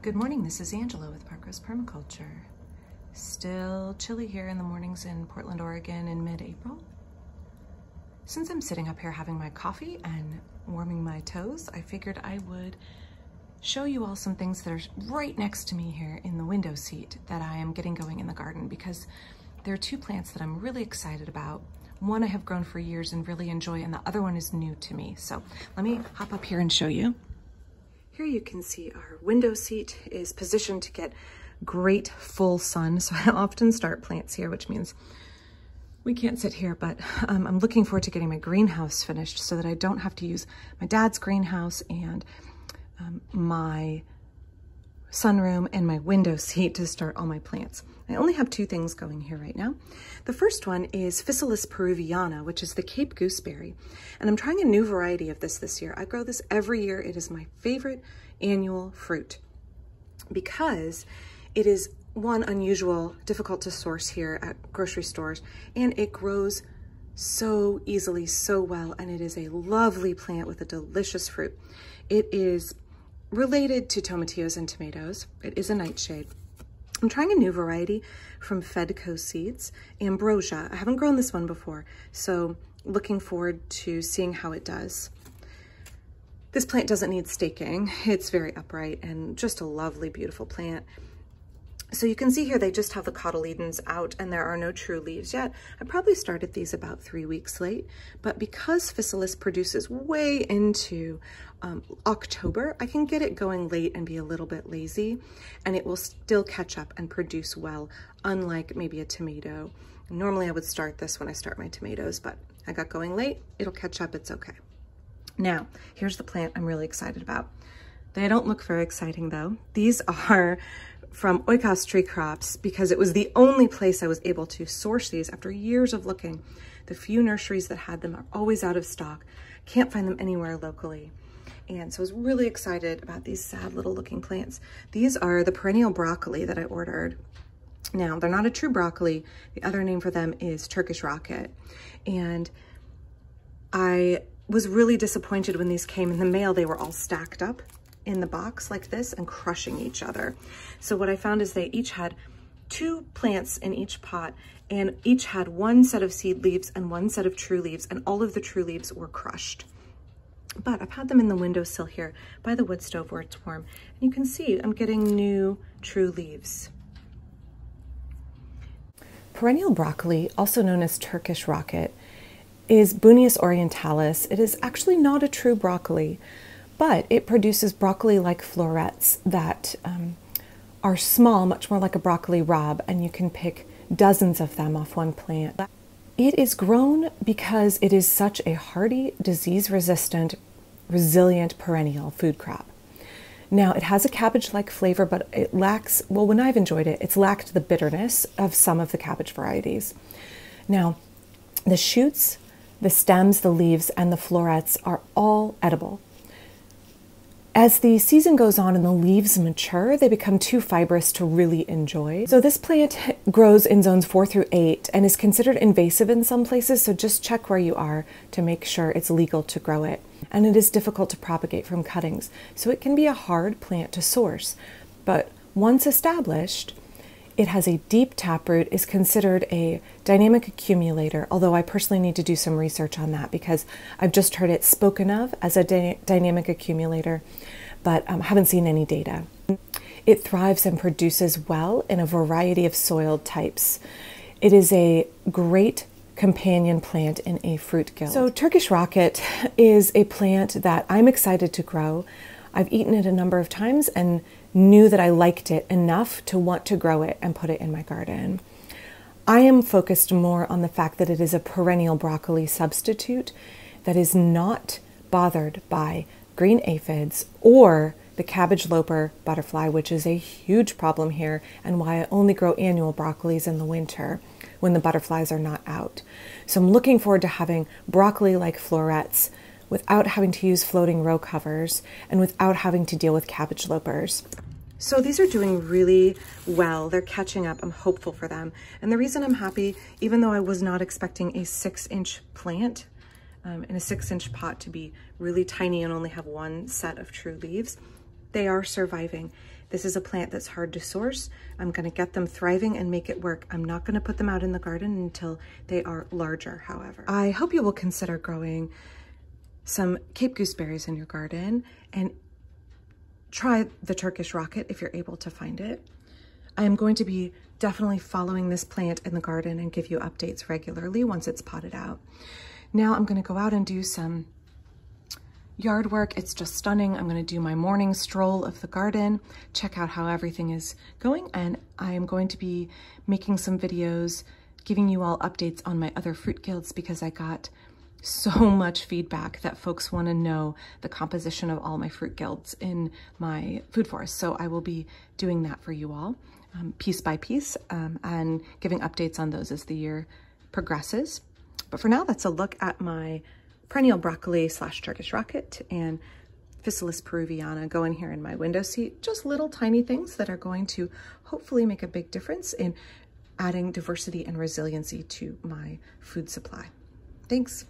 Good morning, this is Angela with Parkrose Permaculture. Still chilly here in the mornings in Portland, Oregon in mid-April. Since I'm sitting up here having my coffee and warming my toes, I figured I would show you all some things that are right next to me here in the window seat that I am getting going in the garden because there are two plants that I'm really excited about. One I have grown for years and really enjoy, and the other one is new to me. So let me hop up here and show you. Here you can see our window seat is positioned to get great full sun. So I often start plants here, which means we can't sit here, but um, I'm looking forward to getting my greenhouse finished so that I don't have to use my dad's greenhouse and um, my sunroom and my window seat to start all my plants. I only have two things going here right now. The first one is Physalis peruviana, which is the Cape gooseberry. And I'm trying a new variety of this this year. I grow this every year. It is my favorite annual fruit because it is one unusual, difficult to source here at grocery stores, and it grows so easily, so well, and it is a lovely plant with a delicious fruit. It is related to tomatillos and tomatoes. It is a nightshade. I'm trying a new variety from Fedco Seeds, Ambrosia. I haven't grown this one before, so looking forward to seeing how it does. This plant doesn't need staking. It's very upright and just a lovely, beautiful plant. So you can see here they just have the cotyledons out and there are no true leaves yet. I probably started these about three weeks late, but because Physalis produces way into um, October, I can get it going late and be a little bit lazy and it will still catch up and produce well, unlike maybe a tomato. Normally I would start this when I start my tomatoes, but I got going late, it'll catch up, it's okay. Now, here's the plant I'm really excited about. They don't look very exciting though. These are from Oikos Tree Crops because it was the only place I was able to source these after years of looking. The few nurseries that had them are always out of stock. Can't find them anywhere locally. And so I was really excited about these sad little looking plants. These are the perennial broccoli that I ordered. Now, they're not a true broccoli. The other name for them is Turkish rocket. And I was really disappointed when these came in the mail. They were all stacked up in the box like this and crushing each other. So what I found is they each had two plants in each pot and each had one set of seed leaves and one set of true leaves and all of the true leaves were crushed. But I've had them in the windowsill here by the wood stove where it's warm. And you can see I'm getting new true leaves. Perennial broccoli, also known as Turkish rocket, is Bunias orientalis. It is actually not a true broccoli but it produces broccoli-like florets that um, are small, much more like a broccoli rabe, and you can pick dozens of them off one plant. It is grown because it is such a hardy, disease-resistant, resilient perennial food crop. Now, it has a cabbage-like flavor, but it lacks, well, when I've enjoyed it, it's lacked the bitterness of some of the cabbage varieties. Now, the shoots, the stems, the leaves, and the florets are all edible. As the season goes on and the leaves mature, they become too fibrous to really enjoy. So this plant grows in zones four through eight and is considered invasive in some places, so just check where you are to make sure it's legal to grow it. And it is difficult to propagate from cuttings, so it can be a hard plant to source. But once established, it has a deep taproot, is considered a dynamic accumulator, although I personally need to do some research on that because I've just heard it spoken of as a dy dynamic accumulator, but um, haven't seen any data. It thrives and produces well in a variety of soil types. It is a great companion plant in a fruit guild. So Turkish rocket is a plant that I'm excited to grow. I've eaten it a number of times and knew that I liked it enough to want to grow it and put it in my garden. I am focused more on the fact that it is a perennial broccoli substitute that is not bothered by green aphids or the cabbage looper butterfly, which is a huge problem here and why I only grow annual broccolis in the winter when the butterflies are not out. So I'm looking forward to having broccoli like florets without having to use floating row covers and without having to deal with cabbage loopers. So these are doing really well. They're catching up. I'm hopeful for them. And the reason I'm happy, even though I was not expecting a six inch plant um, in a six inch pot to be really tiny and only have one set of true leaves, they are surviving. This is a plant that's hard to source. I'm gonna get them thriving and make it work. I'm not gonna put them out in the garden until they are larger, however. I hope you will consider growing some Cape gooseberries in your garden and try the Turkish rocket if you're able to find it. I am going to be definitely following this plant in the garden and give you updates regularly once it's potted out. Now I'm gonna go out and do some yard work. It's just stunning. I'm gonna do my morning stroll of the garden, check out how everything is going, and I am going to be making some videos giving you all updates on my other fruit guilds because I got so much feedback that folks want to know the composition of all my fruit guilds in my food forest. So I will be doing that for you all um, piece by piece um, and giving updates on those as the year progresses. But for now, that's a look at my perennial broccoli slash Turkish rocket and Physalis peruviana going here in my window seat. Just little tiny things that are going to hopefully make a big difference in adding diversity and resiliency to my food supply. Thanks.